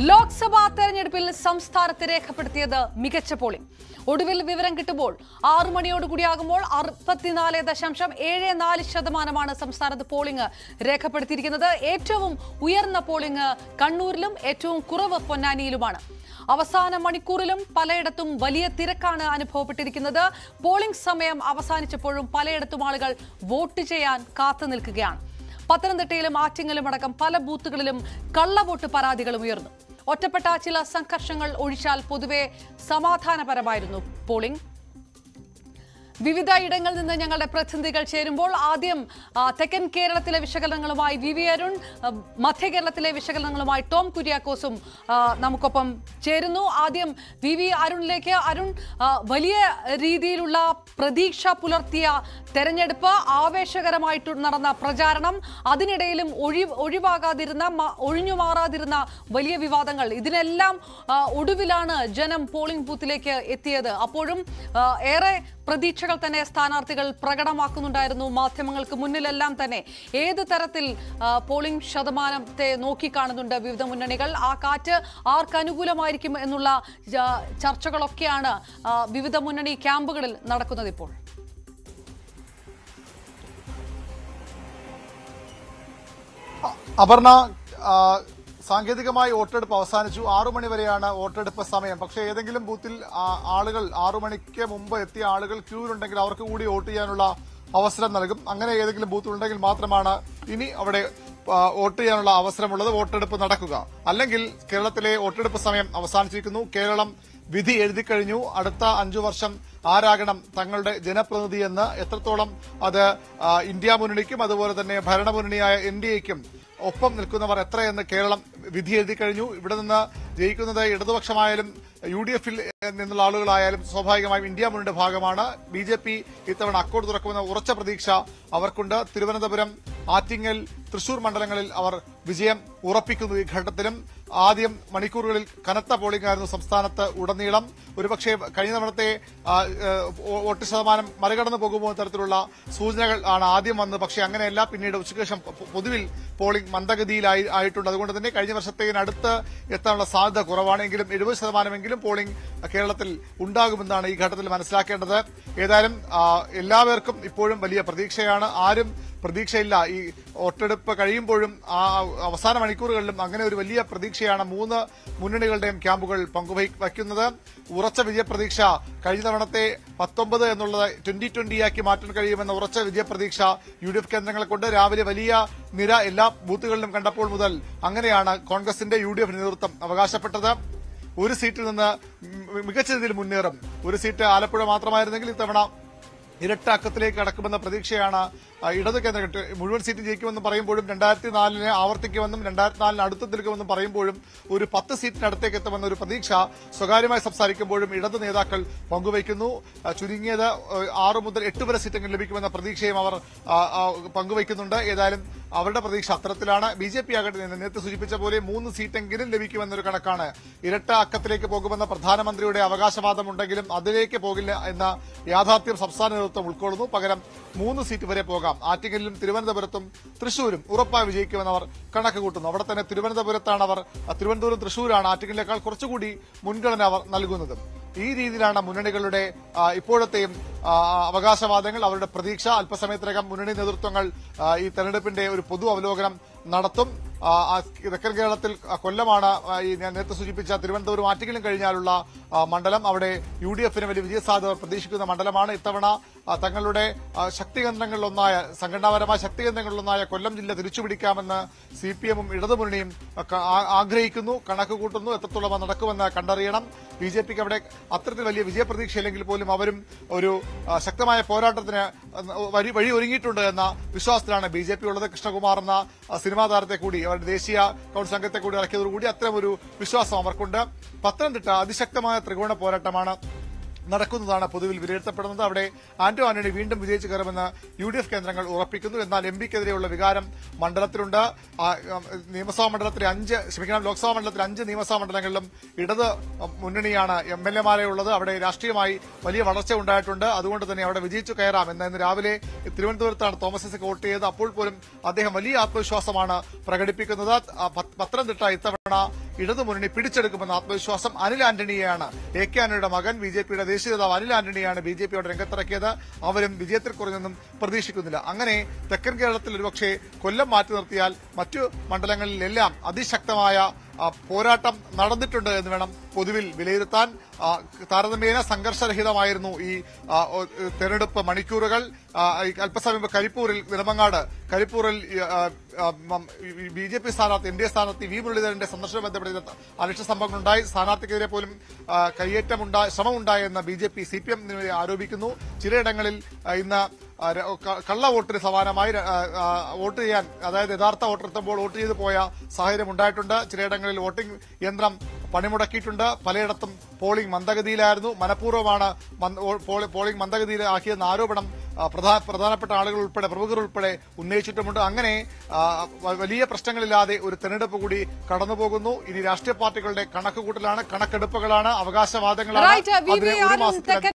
ലോക്സഭാ തെരഞ്ഞെടുപ്പിൽ സംസ്ഥാനത്ത് രേഖപ്പെടുത്തിയത് മികച്ച പോളിംഗ്. ഒടുവിൽ വിവരം കിട്ടുമ്പോൾ ആറു മണിയോടുകൂടിയാകുമ്പോൾ അറുപത്തിനാല് ദശാംശം ഏഴ് നാല് ശതമാനമാണ് സംസ്ഥാനത്ത് പോളിംഗ് രേഖപ്പെടുത്തിയിരിക്കുന്നത്. ഏറ്റവും ഉയർന്ന പോളിംഗ് കണ്ണൂരിലും ഏറ്റവും കുറവ് പൊന്നാനിയിലുമാണ്. അവസാന മണിക്കൂറിലും പലയിടത്തും വലിയ തിരക്കാണ് അനുഭവപ്പെട്ടിരിക്കുന്നത്. പോളിംഗ് സമയം അവസാനിച്ചപ്പോഴും പലയിടത്തും ആളുകൾ വോട്ട് ചെയ്യാൻ കാത്തു നിൽക്കുകയാണ്. പത്തനംതിട്ടയിലും ആറ്റിങ്ങലും അടക്കം പല ബൂത്തുകളിലും കള്ളവോട്ട് പരാതികളും ഉയർന്നു. ഒറ്റപ്പെട്ട ചില സംഘർഷങ്ങൾ ഒഴിച്ചാൽ പൊതുവെ സമാധാനപരമായിരുന്നു പോളിംഗ്. വിവിധ ഇടങ്ങളിൽ നിന്ന് ഞങ്ങളുടെ പ്രതിനിധികൾ ചേരുമ്പോൾ ആദ്യം തെക്കൻ കേരളത്തിലെ വിശകലനങ്ങളുമായി വി വി അരുൺ മധ്യ കേരളത്തിലെ വിശകലനങ്ങളുമായി ടോം കുര്യാക്കോസും നമുക്കൊപ്പം ചേരുന്നു. ആദ്യം വി വി അരുണിലേക്ക്. അരുൺ വലിയ രീതിയിലുള്ള പ്രതീക്ഷ പുലർത്തിയ തെരഞ്ഞെടുപ്പ് ആവേശകരമായിട്ട് നടന്ന പ്രചാരണം അതിനിടയിലും ഒഴി ഒഴിവാകാതിരുന്ന ഒഴിഞ്ഞു മാറാതിരുന്ന വലിയ വിവാദങ്ങൾ. ഇതിനെല്ലാം ഒടുവിലാണ് ജനം പോളിംഗ് ബൂത്തിലേക്ക് എത്തിയത്. അപ്പോഴും ഏറെ പ്രതീക്ഷകൾ തന്നെ സ്ഥാനാർത്ഥികൾ പ്രകടമാക്കുന്നുണ്ടായിരുന്നു. മാധ്യമങ്ങൾക്ക് മുന്നിലെല്ലാം തന്നെ ഏത് തരത്തിൽ പോളിംഗ് ശതമാനത്തെ നോക്കിക്കാണുന്നുണ്ട് വിവിധ മുന്നണികൾ. ആ കാറ്റ് ആർക്ക് അനുകൂലമായിരിക്കും എന്നുള്ള ചർച്ചകളൊക്കെയാണ് വിവിധ മുന്നണി ക്യാമ്പുകളിൽ നടക്കുന്നത് ഇപ്പോൾ. അപർണ സാങ്കേതികമായി വോട്ടെടുപ്പ് അവസാനിച്ചു. ആറു മണി വരെയാണ് വോട്ടെടുപ്പ് സമയം. പക്ഷെ ഏതെങ്കിലും ബൂത്തിൽ ആളുകൾ ആറു മണിക്ക് മുമ്പ് എത്തിയ ആളുകൾ ക്യൂവിലുണ്ടെങ്കിൽ അവർക്ക് കൂടി വോട്ട് ചെയ്യാനുള്ള അവസരം നൽകും. അങ്ങനെ ഏതെങ്കിലും ബൂത്തുണ്ടെങ്കിൽ മാത്രമാണ് ഇനി അവിടെ വോട്ട് ചെയ്യാനുള്ള അവസരമുള്ളത് വോട്ടെടുപ്പ് നടക്കുക. അല്ലെങ്കിൽ കേരളത്തിലെ വോട്ടെടുപ്പ് സമയം അവസാനിച്ചിരിക്കുന്നു. കേരളം വിധി എഴുതിക്കഴിഞ്ഞു അടുത്ത അഞ്ചു വർഷം ആരാകണം തങ്ങളുടെ ജനപ്രതിനിധി എന്ന്. എത്രത്തോളം അത് ഇന്ത്യ മുന്നണിക്കും അതുപോലെ തന്നെ ഭരണമുന്നണിയായ എൻ ഡി എക്കും ഒപ്പം നിൽക്കുന്നവർ എത്രയെന്ന് കേരളം വിധി എഴുതി കഴിഞ്ഞു. ഇവിടെ നിന്ന് ജയിക്കുന്നത് ഇടതുപക്ഷമായാലും യു ഡി എഫിൽ നിന്നുള്ള ആളുകളായാലും സ്വാഭാവികമായും ഇന്ത്യ മുന്നിന്റെ ഭാഗമാണ്. ബി ജെ പി ഇത്തവണ അക്കൗണ്ട് തുറക്കുമെന്ന ഉറച്ച പ്രതീക്ഷ അവർക്കുണ്ട്. തിരുവനന്തപുരം ആറ്റിങ്ങൽ തൃശൂർ മണ്ഡലങ്ങളിൽ അവർ വിജയം ഉറപ്പിക്കുന്നു ഈ ഘട്ടത്തിലും. ആദ്യം മണിക്കൂറുകളിൽ കനത്ത പോളിംഗ് ആയിരുന്നു സംസ്ഥാനത്ത് ഉടനീളം. ഒരുപക്ഷെ കഴിഞ്ഞ തവണത്തെ വോട്ട് ശതമാനം മറികടന്നു പോകുമോ തരത്തിലുള്ള സൂചനകൾ ആണ് ആദ്യം വന്നത്. പക്ഷേ അങ്ങനെയല്ല. പിന്നീട് ഉച്ചയ്ക്ക് ശേഷം പൊതുവിൽ പോളിംഗ് മന്ദഗതിയിലായി ആയിട്ടുണ്ട് അതുകൊണ്ട് തന്നെ കഴിഞ്ഞ വർഷത്തേനടുത്ത് എത്താനുള്ള സാധ്യത കുറവാണെങ്കിലും എഴുപത് ശതമാനമെങ്കിലും പോളിംഗ് കേരളത്തിൽ ഉണ്ടാകുമെന്നാണ് ഈ ഘട്ടത്തിൽ മനസ്സിലാക്കേണ്ടത്. ഏതായാലും എല്ലാവർക്കും ഇപ്പോഴും വലിയ പ്രതീക്ഷയാണ്. ആരും പ്രതീക്ഷയില്ല. ഈ വോട്ടെടുപ്പ് കഴിയുമ്പോഴും ആ അവസാന മണിക്കൂറുകളിലും അങ്ങനെ ഒരു വലിയ പ്രതീക്ഷയാണ് മൂന്ന് മുന്നണികളുടെയും ക്യാമ്പുകൾ പങ്കുവയ്ക്കുന്നത് ഉറച്ച വിജയപ്രതീക്ഷ കഴിഞ്ഞ തവണത്തെ പത്തൊമ്പത് എന്നുള്ളത് ട്വന്റി ട്വന്റിയാക്കി മാറ്റാൻ കഴിയുമെന്ന ഉറച്ച വിജയപ്രതീക്ഷ യു ഡി എഫ് കേന്ദ്രങ്ങളെ കൊണ്ട് രാവിലെ വലിയ നിര എല്ലാ ബൂത്തുകളിലും കണ്ടപ്പോൾ മുതൽ അങ്ങനെയാണ് കോൺഗ്രസിന്റെ യു ഡി എഫ് നേതൃത്വം അവകാശപ്പെട്ടത്. ഒരു സീറ്റിൽ നിന്ന് മികച്ച രീതിയിൽ മുന്നേറും. ഒരു സീറ്റ് ആലപ്പുഴ മാത്രമായിരുന്നെങ്കിൽ ഇത്തവണ ഇരട്ട അക്കത്തിലേക്ക് കടക്കുമെന്ന പ്രതീക്ഷയാണ് ഇടത് കേന്ദ്ര മുഴുവൻ സീറ്റ് ജയിക്കുമെന്ന് പറയുമ്പോഴും രണ്ടായിരത്തി നാലിനെ ആവർത്തിക്കുമെന്നും രണ്ടായിരത്തി നാലിന് അടുത്ത് പറയുമ്പോഴും ഒരു പത്ത് സീറ്റിനടുത്തേക്ക് എത്തുമെന്ന ഒരു പ്രതീക്ഷ സ്വകാര്യമായി സംസാരിക്കുമ്പോഴും ഇടത് നേതാക്കൾ പങ്കുവയ്ക്കുന്നു. ചുരുങ്ങിയത് ആറ് മുതൽ എട്ട് വരെ സീറ്റെങ്കിലും ലഭിക്കുമെന്ന പ്രതീക്ഷയും അവർ പങ്കുവയ്ക്കുന്നുണ്ട്. ഏതായാലും അവരുടെ പ്രതീക്ഷ അത്തരത്തിലാണ്. ബി ജെ പി ആകട്ടെ നേരത്തെ സൂചിപ്പിച്ച പോലെ മൂന്ന് സീറ്റെങ്കിലും ലഭിക്കുമെന്നൊരു കണക്കാണ്. ഇരട്ട അക്കത്തിലേക്ക് പോകുമെന്ന പ്രധാനമന്ത്രിയുടെ അവകാശവാദമുണ്ടെങ്കിലും അതിലേക്ക് പോകില്ല എന്ന യാഥാർത്ഥ്യം സംസ്ഥാന നേതൃത്വം ഉൾക്കൊള്ളുന്നു. പകരം മൂന്ന് സീറ്റ് വരെ പോകാം. ആറ്റിങ്ങലിലും തിരുവനന്തപുരത്തും തൃശൂരും ഉറപ്പായി വിജയിക്കുമെന്ന് അവർ കണക്ക് കൂട്ടുന്നു അവിടെ തന്നെ തിരുവനന്തപുരത്താണ് അവർ തിരുവനന്തപുരം തൃശൂരാണ് ആറ്റിങ്ങലിനേക്കാൾ കുറച്ചുകൂടി മുൻഗണന അവർ നൽകുന്നത്. ഈ രീതിയിലാണ് മുന്നണികളുടെ ഇപ്പോഴത്തെയും അവകാശവാദങ്ങൾ അവരുടെ പ്രതീക്ഷ അല്പസമയത്തിനകം മുന്നണി നേതൃത്വങ്ങൾ ഈ തെരഞ്ഞെടുപ്പിന്റെ ഒരു പൊതു അവലോകനം നടത്തും. തെക്കൻ കേരളത്തിൽ കൊല്ലമാണ് ഈ ഞാൻ നേരത്തെ സൂചിപ്പിച്ച തിരുവനന്തപുരം ആറ്റിങ്ങലും കഴിഞ്ഞാലുള്ള മണ്ഡലം. അവിടെ യു ഡി എഫിന് വലിയ വിജയസാധ്യത പ്രതീക്ഷിക്കുന്ന മണ്ഡലമാണ് ഇത്തവണ തങ്ങളുടെ ആ, ശക്തി കേന്ദ്രങ്ങളിലൊന്നായ സംഘടനാപരമായ ശക്തി കേന്ദ്രങ്ങളിലൊന്നായ കൊല്ലം ജില്ല തിരിച്ചുപിടിക്കാമെന്ന് സി പി എമ്മും ഇടതുമുന്നണിയും ആഗ്രഹിക്കുന്നു കണക്ക് കൂട്ടുന്നു എത്രത്തോളം നടക്കുമെന്ന് കണ്ടറിയണം. ബി ജെ പിക്ക് അവിടെ അത്തരത്തിൽ വലിയ വിജയപ്രതീക്ഷയില്ലെങ്കിൽ പോലും അവരും ഒരു ശക്തമായ പോരാട്ടത്തിന് വഴി വഴി ഒരുങ്ങിയിട്ടുണ്ട് എന്ന വിശ്വാസത്തിലാണ് ബി ജെ പി ഉള്ളത് കൃഷ്ണകുമാർ എന്ന സിനിമാ താരത്തെ കൂടി അവരുടെ ദേശീയ കൌൺസിൽ അംഗത്തെ കൂടി ഇറക്കിയതോടുകൂടി ഒരു വിശ്വാസം അവർക്കുണ്ട്. പത്തനംതിട്ട അതിശക്തമായ ത്രികോണ പോരാട്ടമാണ് നടക്കുന്നതാണ് പൊതുവിൽ വിലയിരുത്തപ്പെടുന്നത്. അവിടെ ആന്റോ ആന്റണി വീണ്ടും വിജയിച്ചു കയറുമെന്ന് യു ഡി എഫ് കേന്ദ്രങ്ങൾ ഉറപ്പിക്കുന്നു. എന്നാൽ എം പിക്കെതിരെയുള്ള വികാരം മണ്ഡലത്തിലുണ്ട്. നിയമസഭാ മണ്ഡലത്തിലെ അഞ്ച് ക്ഷമിക്കണം ലോക്സഭാ മണ്ഡലത്തിൽ അഞ്ച് നിയമസഭാ മണ്ഡലങ്ങളിലും ഇടത് മുന്നണിയാണ് എം എൽ എമാരെ ഉള്ളത്. അവിടെ രാഷ്ട്രീയമായി വലിയ വളർച്ച ഉണ്ടായിട്ടുണ്ട്. അതുകൊണ്ട് തന്നെ അവിടെ വിജയിച്ചു കയറാം. എന്ന് ഇന്ന് രാവിലെ തിരുവനന്തപുരത്താണ് തോമസ് ഐസക് വോട്ട് ചെയ്തത്. അപ്പോൾ പോലും അദ്ദേഹം വലിയ ആത്മവിശ്വാസമാണ് പ്രകടിപ്പിക്കുന്നത്. പത്തനംതിട്ട ഇത്തവണ ഇടതുമുന്നണി പിടിച്ചെടുക്കുമെന്ന ആത്മവിശ്വാസം അനിൽ ആന്റണിയെയാണ്. എ കെ ആന്റണിയുടെ മകൻ ബി ജെ പിയുടെ ദേശീയ നേതാവ് അനിൽ ആന്റണിയാണ് ബി ജെ പിയോട് രംഗത്തിറക്കിയത്. അവരും വിജയത്തിൽ കുറഞ്ഞൊന്നും പ്രതീക്ഷിക്കുന്നില്ല. അങ്ങനെ തെക്കൻ കേരളത്തിൽ ഒരുപക്ഷെ കൊല്ലം മാറ്റി നിർത്തിയാൽ മറ്റു മണ്ഡലങ്ങളിലെല്ലാം അതിശക്തമായ പോരാട്ടം നടന്നിട്ടുണ്ട് എന്ന് വേണം പൊതുവിൽ വിലയിരുത്താൻ. താരതമ്യേന സംഘർഷരഹിതമായിരുന്നു ഈ തെരഞ്ഞെടുപ്പ് മണിക്കൂറുകൾ. അല്പസമയം കരിപ്പൂരിൽ നിലമങ്ങാട് കരിപ്പൂരിൽ ബി ജെ പി സ്ഥാനാർത്ഥി എൻ ഡി എ സ്ഥാനാർത്ഥി വി മുരളീധരന്റെ സന്ദർശനം ബന്ധപ്പെട്ട് അനിഷ്ട സംഭവങ്ങളുണ്ടായി. സ്ഥാനാർത്ഥിക്കെതിരെ പോലും കയ്യേറ്റമുണ്ടായ ശ്രമമുണ്ടായെന്ന് B J P C P M ആരോപിക്കുന്നു. ചിലയിടങ്ങളിൽ ഇന്ന് കള്ള വോട്ടിന് സമാനമായി വോട്ട് ചെയ്യാൻ അതായത് യഥാർത്ഥ വോട്ടെടുത്തുമ്പോൾ വോട്ട് ചെയ്തു പോയ സാഹചര്യം ഉണ്ടായിട്ടുണ്ട്. ചിലയിടങ്ങളിൽ വോട്ടിംഗ് യന്ത്രം പണിമുടക്കിയിട്ടുണ്ട്. പലയിടത്തും പോളിംഗ് മന്ദഗതിയിലായിരുന്നു. മനഃപൂർവമാണ് പോളിംഗ് മന്ദഗതിയിൽ ആക്കിയെന്ന പോളിംഗ് മന്ദഗതിയിലാക്കിയെന്ന ആരോപണം പ്രധാനപ്പെട്ട ആളുകൾ ഉൾപ്പെടെ പ്രമുഖർ ഉൾപ്പെടെ ഉന്നയിച്ചിട്ടുമുണ്ട്. അങ്ങനെ വലിയ പ്രശ്നങ്ങളില്ലാതെ ഒരു തെരഞ്ഞെടുപ്പ് കൂടി കടന്നുപോകുന്നു. ഇനി രാഷ്ട്രീയ പാർട്ടികളുടെ കണക്കുകൂട്ടലാണ് കണക്കെടുപ്പുകളാണ് അവകാശവാദങ്ങളാണ്.